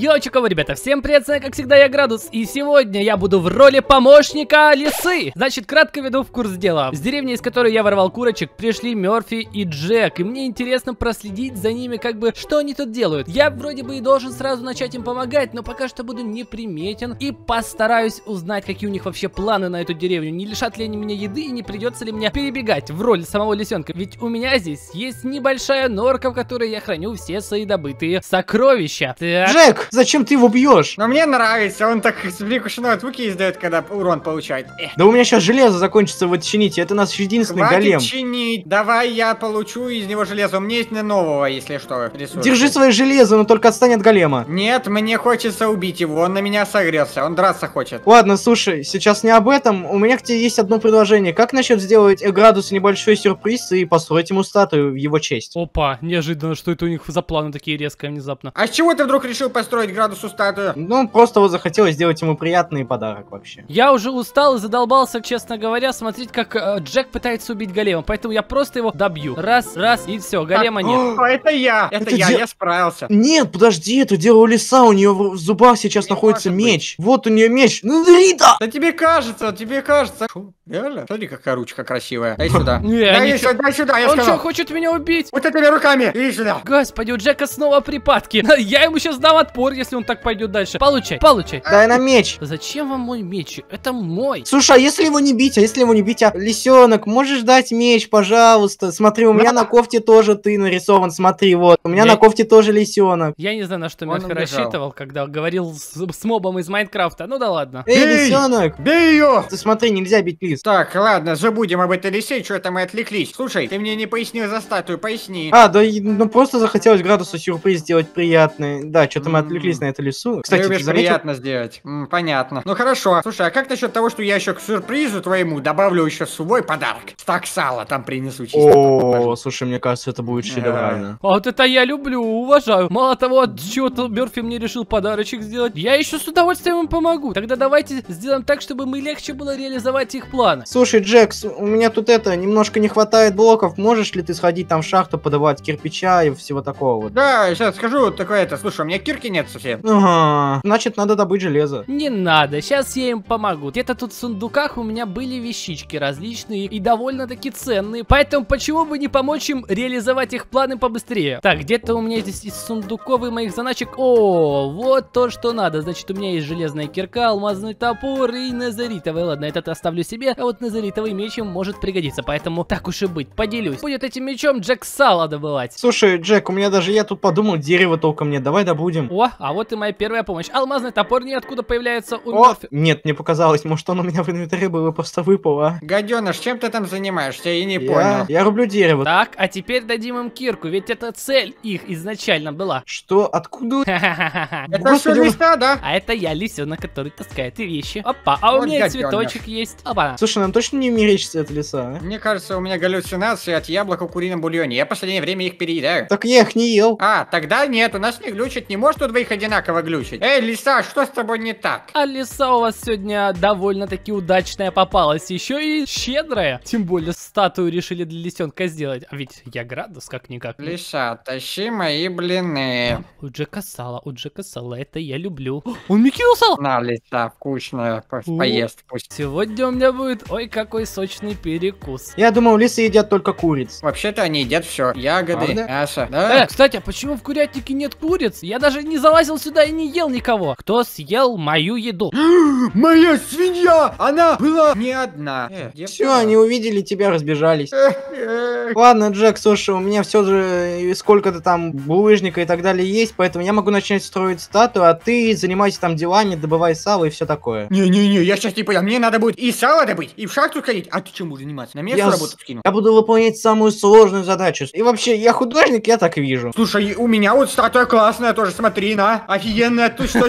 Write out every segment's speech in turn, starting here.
Йо, чуковы, ребята, всем привет, с как всегда, я Градус, и сегодня я буду в роли помощника лисы. Значит, кратко веду в курс дела. С деревни, из которой я воровал курочек, пришли Мерфи и Джек, и мне интересно проследить за ними, как бы, что они тут делают. Я вроде бы и должен сразу начать им помогать, но пока что буду неприметен и постараюсь узнать, какие у них вообще планы на эту деревню. Не лишат ли они меня еды и не придется ли мне перебегать в роль самого лисенка. Ведь у меня здесь есть небольшая норка, в которой я храню все свои добытые сокровища. Так. Джек, зачем ты его бьешь? Но мне нравится, он так прикушенные звуки издает, когда урон получает. Эх, Да у меня сейчас железо закончится, вы чините, это наш единственный хватит голем. чинить, давай я получу из него железо, у меня есть на нового, если что, ресурсы. Держи свое железо, но только отстань от голема. Нет, мне хочется убить его, он на меня согрелся, он драться хочет. Ладно, слушай, сейчас не об этом. У меня к тебе есть одно предложение. Как насчет сделать Градусу небольшой сюрприз и построить ему статую в его честь? Опа, неожиданно, что это у них за планы такие резкие внезапно. А с чего ты вдруг решил построить градусу статую? Ну, просто вот захотелось сделать ему приятный подарок вообще. Я уже устал и задолбался, честно говоря, смотреть, как э, Джек пытается убить голема, поэтому я просто его добью. Раз, раз, и все, голема нет. О, это я, это, Это я, де- я справился. Нет, подожди, это дело лиса, у нее в в зубах сейчас Не находится может быть. меч. Вот у нее меч. Ну, Рита! Да тебе кажется, тебе кажется. Шо, реально? Смотри, какая ручка красивая. Дай сюда. Дай сюда, дай сюда, я Он что, хочет меня убить? Вот этими руками, иди сюда. Господи, у Джека снова припадки. Я ему сейчас дам отпор, если он так пойдет дальше. Получай, получай. Дай нам меч. Зачем вам мой меч? Это мой. Слушай, а если его не бить, а если его не бить, а лисенок, можешь дать меч, пожалуйста? Смотри, у меня на кофте тоже ты нарисован, смотри, вот. У меня Я- на кофте тоже лисенок. Я не знаю, на что Мерфи убежал. рассчитывал, когда говорил с, с мобом из Майнкрафта. Ну да ладно. Эй, Эй! лисенок! Бей ее! Ты смотри, нельзя бить лис. Так, ладно, забудем об этой лисе, что-то мы отвлеклись. Слушай, ты мне не пояснил за статую, поясни. А, да, ну просто захотелось градусу сюрприз сделать приятный. Да, что-то мы М. отвлеклись на эту лису. Кстати, Любишь заметил? приятно сделать. М, понятно. Ну хорошо. Слушай, а как насчет того, что я еще к сюрпризу твоему добавлю еще свой подарок? Стак сала там принесу чисто. О, слушай, мне кажется, это будет шедеврально. А вот это я люблю, уважаю. Мало того, от чего-то Мерфи мне решил подарочек сделать. Я еще с удовольствием им помогу. Тогда давайте сделаем так, чтобы мы легче было реализовать их планы. Слушай, Джекс, у меня тут это, немножко не хватает блоков. Можешь ли ты сходить там в шахту, подавать кирпича и всего такого? Да, сейчас скажу вот такое это. Слушай, у меня кирки нет совсем. Ага, значит, надо добыть железо. Не надо, сейчас я им помогу. Где-то тут в сундуках у меня были вещички различные и довольно-таки ценные. Поэтому почему бы не помочь им реализовать их планы побыстрее? Так, где-то у меня здесь из сундуков и моих заначек. О, вот то, что надо. Значит, у меня есть железная кирка, алмазный топор и назаритовый. Ладно, этот оставлю себе, а вот назаритовый меч им может пригодиться. Поэтому так уж и быть, поделюсь. Будет этим мечом Джек сало добывать. Слушай, Джек, у меня даже я тут подумал, дерево толком нет, давай добудем. О, а вот и моя первая помощь. Алмазный топор ниоткуда появляется у О, Мерфи. нет, мне показалось, может он у меня в инвентаре был и просто выпал, а? Гаденыш, чем ты там занимаешься? Я не Я, понял. я рублю дерево. Так, а теперь дадим им кирку, ведь это цель их изначально была. Что? Откуда? Это все он- листа, да? А это я, лисенок, который таскает и вещи. Опа, а у меня цветочек есть. Опа. Слушай, нам точно не мерещится эта лиса, а? Мне кажется, у меня галлюцинации от яблока в курином бульоне. Я в последнее время их переедаю. Так я их не ел. А, тогда нет, у нас не глючит, не может у двоих одинаково глючить. Эй, лиса, что с тобой не так? А лиса у вас сегодня довольно-таки удачная попалась. Еще и щедрая. Тем более статую решили для лисенка сделать. А ведь я градус как-никак. Лиса, тащи мои блины. У Джека сало, у Джека сало, это я люблю. О, Он мне кинул сало! На, лиса, вкусная, поест, пусть. Сегодня у меня будет, ой, какой сочный перекус. Я думал, лисы едят только куриц. Вообще-то они едят все. Ягоды, Правда? мясо. Э, Да? кстати, а почему в курятнике нет куриц? Я даже не залазил сюда и не ел никого. Кто съел мою еду? Моя свинья! Она была не одна. Э, Все, была? они увидели тебя, разбежались. Ладно, Джек, слушай, у меня все же сколько-то там булыжника и так далее есть, поэтому я могу начать строить статую, а ты занимайся там делами, добывай сало и все такое. Не-не-не, я сейчас не понял. Мне надо будет и сало добыть, и в шахту ходить. А ты чем будешь заниматься? На меня Я работу скинул. Я буду выполнять самую сложную задачу. И вообще, я художник, я так вижу. Слушай, у меня вот статуя классная тоже, смотри, на. Офигенная,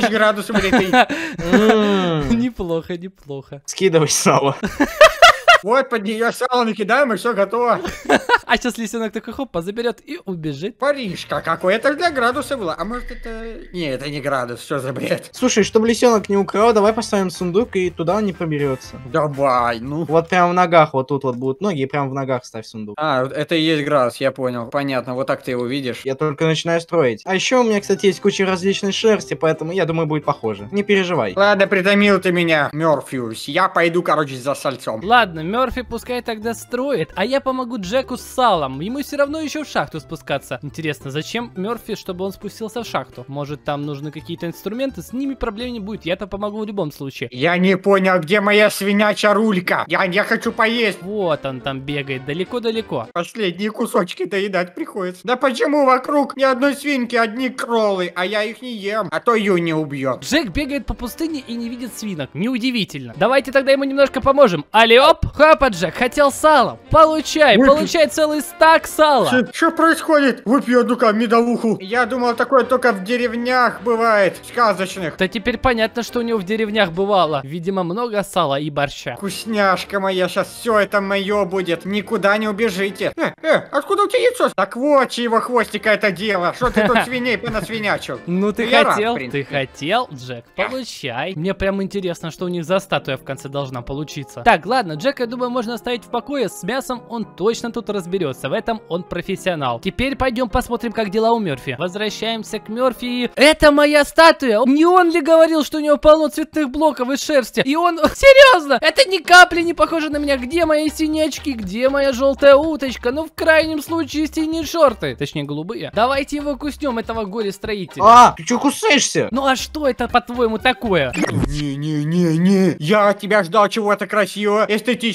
градусом этой. М, Неплохо, неплохо. Скидывай сало. Вот под нее сало накидаем, и все готово. А сейчас лисенок такой хопа заберет и убежит. Парижка какой. Это для градуса было. А может это... Не, это не градус, что за бред? Слушай, чтобы лисенок не украл, давай поставим сундук, и туда он не проберется. Давай, ну. Вот прям в ногах, вот тут вот будут ноги, и прям в ногах ставь сундук. А, это и есть градус, я понял. Понятно, вот так ты его видишь. Я только начинаю строить. А еще у меня, кстати, есть куча различной шерсти, поэтому я думаю, будет похоже. Не переживай. Ладно, притомил ты меня, Мёрфиус. Я пойду, короче, за сальцом. Ладно, Мерфи пускай тогда строит, а я помогу Джеку с салом. Ему все равно еще в шахту спускаться. Интересно, зачем Мерфи, чтобы он спустился в шахту? Может, там нужны какие-то инструменты? С ними проблем не будет. Я-то помогу в любом случае. Я не понял, где моя свинячья рулька. Я, я хочу поесть. Вот он там бегает далеко-далеко. Последние кусочки доедать приходится. Да почему вокруг ни одной свинки, одни кролы, а я их не ем? А то ее не убьет. Джек бегает по пустыне и не видит свинок. Неудивительно. Давайте тогда ему немножко поможем. Алиоп, Джек, хотел сало. Получай, Выпей. получай целый стак сала. Что происходит? Выпью одну медовуху. Я думал, такое только в деревнях бывает, сказочных. Да теперь понятно, что у него в деревнях бывало. Видимо, много сала и борща. Вкусняшка моя, сейчас все это мое будет. Никуда не убежите. Э, э, откуда у тебя яйцо? Так вот, чьего хвостика это дело. Что ты тут свиней понасвинячил? Ну ты хотел, ты хотел, Джек, получай. Мне прям интересно, что у них за статуя в конце должна получиться. Так, ладно, Джек, я думаю, можно оставить в покое. С мясом он точно тут разберется. В этом он профессионал. Теперь пойдем посмотрим, как дела у Мерфи. Возвращаемся к Мерфи. Это моя статуя. Не он ли говорил, что у него полно цветных блоков из шерсти? И он... Серьезно? Это ни капли не похоже на меня. Где мои синячки? Где моя желтая уточка? Ну, в крайнем случае, синие шорты. Точнее, голубые. Давайте его куснем, этого горе-строителя. А, ты что кусаешься? Ну а что это, по-твоему, такое? Не-не-не-не. Я от тебя ждал чего-то красивого,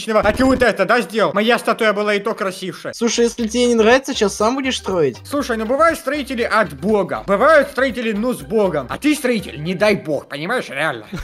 эстетичного. А ты вот это, да, сделал? Моя статуя была и то красившая. Слушай, если тебе не нравится, сейчас сам будешь строить. Слушай, ну бывают строители от бога. Бывают строители, ну, с богом. А ты строитель, не дай бог, понимаешь, реально.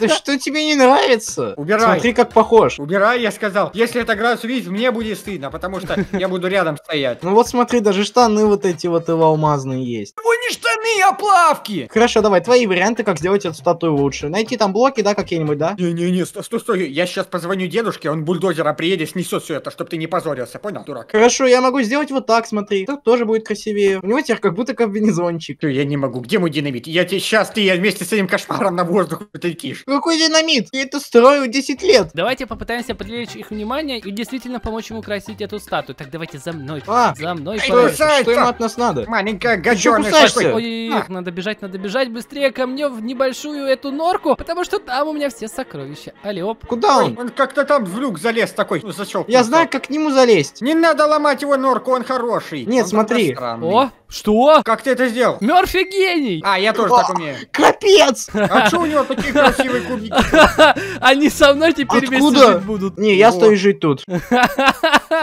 Да что тебе не нравится? Убирай. Смотри, как похож. Убирай, я сказал. Если это градус увидеть, мне будет стыдно, потому что я буду рядом стоять. Ну вот смотри, даже штаны вот эти вот его алмазные есть. Не штаны, а плавки! Хорошо, давай, твои варианты, как сделать эту статую лучше. Найти там блоки, да, какие-нибудь, да? Не-не-не, стой, стой, стой. Я сейчас позвоню дедушке, он бульдозера приедет, снесет все это, чтобы ты не позорился, понял, дурак? Хорошо, я могу сделать вот так, смотри. Так тоже будет красивее. У него теперь как будто комбинезончик. Я не могу. Где мой динамит? Я тебе сейчас ты я вместе с этим кошмаром на воздух летишь. Какой динамит? Я это строю 10 лет. Давайте попытаемся привлечь их внимание и действительно помочь ему красить эту статую. Так давайте за мной. А, за мной. Эй, Что, что ему от нас надо? Маленькая гаденыш такой. Ой, А. надо бежать, надо бежать быстрее ко мне в небольшую эту норку, потому что там у меня все сокровища. Алиоп. Куда Ой, он? он как-то там в люк залез такой, ну, зачем? Я знаю, как к нему залезть. Не надо ломать его норку, он хороший. Нет, Он смотри. О, что? Как ты это сделал? Мерфи гений! А, я тоже О. так умею. Капец! А что у него такие красивые кубики? Они со мной теперь вместе жить будут. Не, я Вот. стою жить тут.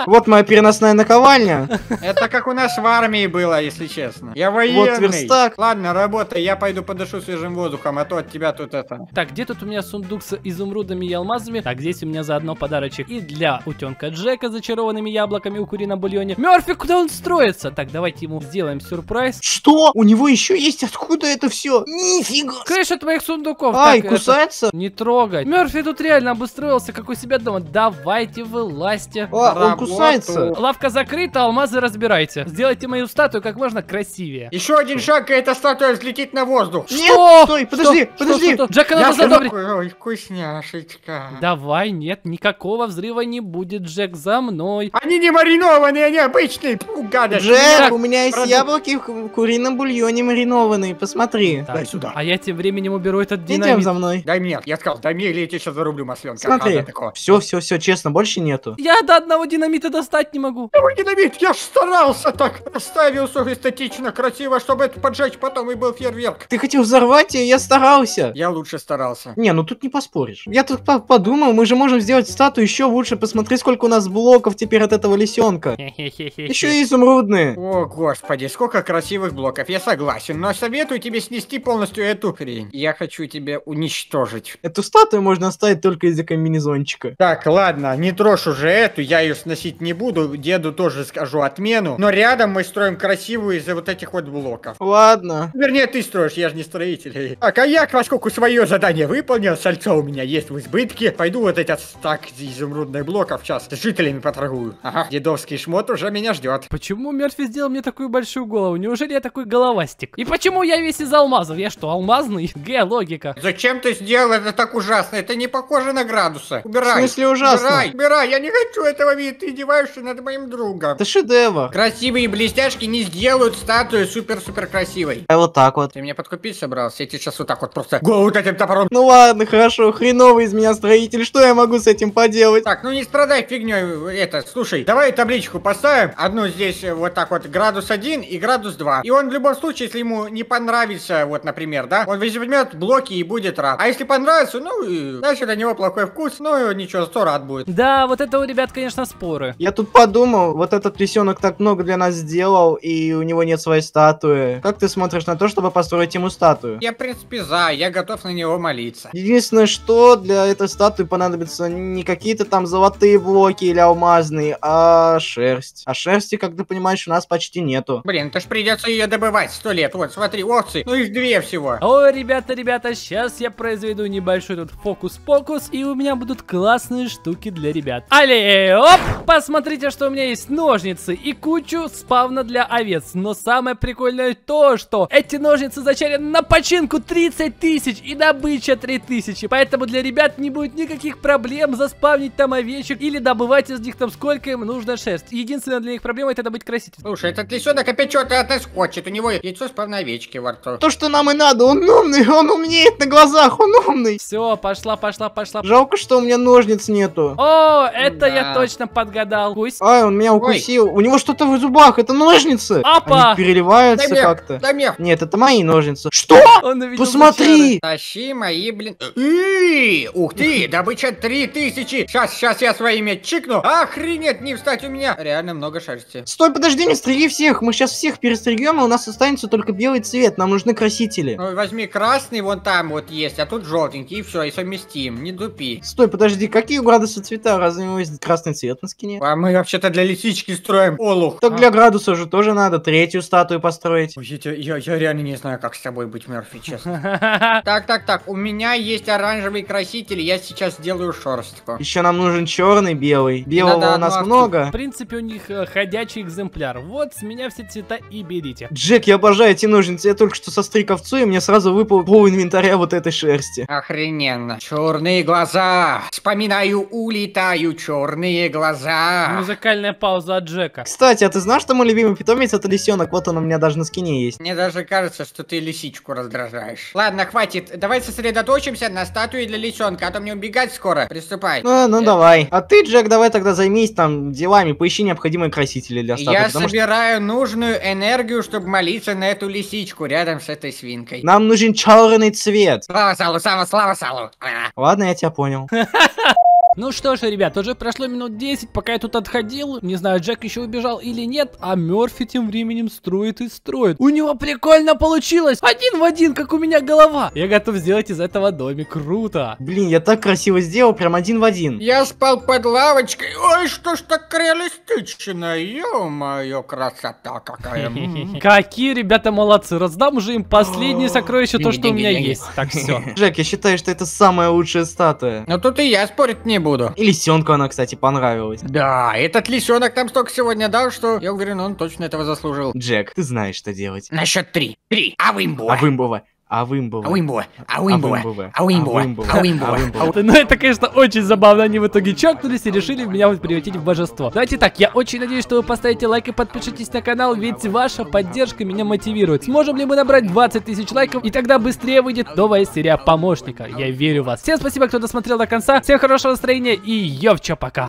Вот моя переносная наковальня. Это как у нас в армии было, если честно. Я военный. верстак. Ладно, работай, я пойду подышу свежим воздухом, а то от тебя тут это... Так, где тут у меня сундук с изумрудами и алмазами? Так, здесь у меня заодно подарочек и для утенка Джека с зачарованными яблоками у курином бульоне. Мерфи, куда он строится? Так, давайте ему сделаем сюрприз. Что? У него еще есть? Откуда это все? Нифига! Крыша твоих сундуков. Ай, Так, это- кусается? Не трогать. Мерфи тут реально обустроился, как у себя дома. Давайте вылазьте. А, он Работу. кусается. Лавка закрыта, алмазы разбирайте. Сделайте мою статую как можно красивее. Еще один шаг, и эта статуя взлетит на воздух. Нет, Что? стой, подожди, Что? подожди. Что, что, что? Джека надо задобрить. Ой, вкусняшечка. Давай, нет, никакого взрыва не будет, Джек, за мной. Они не маринованные, они обычные. Фу, гадость. Джек, Так, у меня есть продукт. Яблоки в ку- курином бульоне маринованные, посмотри. Так, Дай сюда. А я тем временем уберу этот Идем динамит. за мной. Дай мне, я сказал, дай мне, или я тебе сейчас зарублю масленка. Смотри, все, все, все, честно, больше нету. Я до одного динамита достать не могу. Ой, динамит, я ж старался так. Расставил все эстетично, красиво, чтобы это поджечь потом и был фейерверк. Ты хотел взорвать ее, я старался. Я лучше старался. Не, ну тут не поспоришь. Я тут по- подумал, мы же можем сделать статую еще лучше. Посмотри, сколько у нас блоков теперь от этого лисенка. Еще и изумрудные. О, господи, сколько красивых блоков, я согласен, но советую тебе снести полностью эту хрень. Я хочу тебя уничтожить. Эту статую можно оставить только из-за комбинезончика. Так, ладно, не трожь уже эту, я ее сносить не буду, деду тоже скажу отмену. Но рядом мы строим красивую из-за вот этих вот блоков. Ладно. Вернее, ты строишь, я же не строитель. Так, а я, поскольку свое задание выполнил, сальца у меня есть в избытке, пойду вот эти стак изумрудных блоков сейчас с жителями поторгую. Ага, дедовский шмот уже меня ждет. Почему Мерфи сделал мне такую большую голову? Неужели я такой головастик? И почему я весь из алмазов? Я что, алмазный? Г, логика. Зачем ты сделал это так ужасно? Это не похоже на градусы. В Убирай. смысле ужасно? Убирай, убирай, я не хочу этого видеть, ты издеваешься над моим другом. Это шедевр. Красивые блестяшки не сделают статую супер-супер красивой. А вот так вот. Ты меня подкупить собрался? Я тебе сейчас вот так вот просто голову вот этим топором. Ну ладно, хорошо, хреновый из меня строитель, что я могу с этим поделать? Так, ну не страдай фигней это. Слушай, давай табличку поставим. Одну здесь э, вот так вот градус 1 и градус 2. И он в любом случае, если ему не понравится, вот, например, да, он возьмет блоки и будет рад. А если понравится, ну, и, значит, у него плохой вкус, ну, ничего, сто рад будет. Да, вот это у ребят, конечно, споры. Я тут подумал, вот этот лисенок так много для нас сделал, и у него нет своей статуи. Как ты смотришь на то, чтобы построить ему статую? Я, в принципе, за, я готов на него молиться. Единственное, что для этой статуи понадобятся не какие-то там золотые блоки или алмазные, а шерсть. А шерсти, как ты понимаешь, у нас почти нету. Блин, это ж придется ее добывать сто лет. Вот, смотри, овцы, ну их две всего. Ой, ребята, ребята, сейчас я произведу небольшой тут фокус-покус, и у меня будут классные штуки для ребят. Але, оп! Посмотрите, что у меня есть ножницы и кучу спавна для овец. Но самое прикольное то, что эти ножницы зачали на починку 30 тысяч и добыча 3000. Поэтому для ребят не будет никаких проблем заспавнить там овечек или добывать из них там сколько им нужно шерсть. Единственная для них проблема это добыть краситель. Слушай, этот лисенок опять что-то от нас хочет. У него яйцо с полной овечки во рту. То, что нам и надо, он умный, он умнеет на глазах, он умный. Все, пошла, пошла, пошла. Жалко, что у меня ножниц нету. О, это я Да. точно подгадал. Пусть. Ай, он меня укусил. У него что-то в зубах, это ножницы. Опа! Они переливаются как-то. дай мне. Нет, это мои ножницы. Что? Он Посмотри! Тащи мои, блин. И, Ух ты, добыча 3000. Сейчас, сейчас я своими чикну. Охренеть, не встать у меня. Реально много шерсти. Стой, подожди, не стриги всех. Мы сейчас всех перестригем, и у нас останется только белый цвет. Нам нужны красители. Ну, возьми красный, вон там вот есть, а тут желтенький, и все, и совместим. Не дупи. Стой, подожди, какие у градуса цвета? Разве у него есть красный цвет на скине? А мы вообще-то для лисички строим олух. Так для градуса же тоже надо третью статую построить. Ой, я, я, я реально не знаю, как с тобой быть, Мерфи, честно. Так, так, так, у меня есть оранжевый краситель, я сейчас сделаю шерстку. Еще нам нужен черный, белый. Белого у нас одну много. В принципе, у них э, ходячий экземпляр. Вот, с меня все цвета и берите. Джек, я обожаю эти ножницы. Я только что состриг овцу, и мне сразу выпал пол инвентаря вот этой шерсти. Охрененно. Черные глаза. Вспоминаю, улетаю черные глаза. Музыкальная пауза от Джека. Кстати, а ты знаешь, что мой любимый питомец это лисенок? Вот он у меня даже на скине есть. Мне даже кажется, что ты лисичку раздражаешь. Ладно, хватит. Давай сосредоточимся на статуе для лисенка, а то мне убегать скоро. Приступай. Ну, ну Я- давай. А ты, Джек, давай тогда займись там делами, поищи необходимые красители для статуи. Я потому что собираю нужную энергию, чтобы молиться на эту лисичку рядом с этой свинкой. нам нужен черный цвет. Слава Салу, слава, слава Салу. А. Ладно, я тебя понял. Ну что ж, ребят, уже прошло минут 10, пока я тут отходил. Не знаю, Джек еще убежал или нет, а Мерфи тем временем строит и строит. У него прикольно получилось! Один в один, как у меня голова. Я готов сделать из этого домик. Круто! Блин, я так красиво сделал, прям один в один. Я спал под лавочкой. Ой, что ж так реалистично. Ё-моё, красота какая. Какие ребята молодцы. Раздам уже им последнее сокровище, то, что у меня есть. Так, все. Джек, я считаю, что это самая лучшая статуя. Но тут и я спорить не буду. И лисенку она, кстати, понравилась. Да, этот лисенок там столько сегодня дал, что я уверен, он точно этого заслужил. Джек, ты знаешь, что делать. На счет три. Три. А вымбова, а вымбова. А вымбуа. А А вымбуа. вымбова. А. А. А Ну, это, конечно, очень забавно. Они в итоге чокнулись и решили меня вот превратить в божество. Давайте так, я очень надеюсь, что вы поставите лайк и подпишитесь на канал, ведь ваша поддержка меня мотивирует. Сможем ли мы набрать 20 тысяч лайков, и тогда быстрее выйдет новая серия помощника. Я верю в вас. Всем спасибо, кто досмотрел до конца. Всем хорошего настроения и ёвча, пока.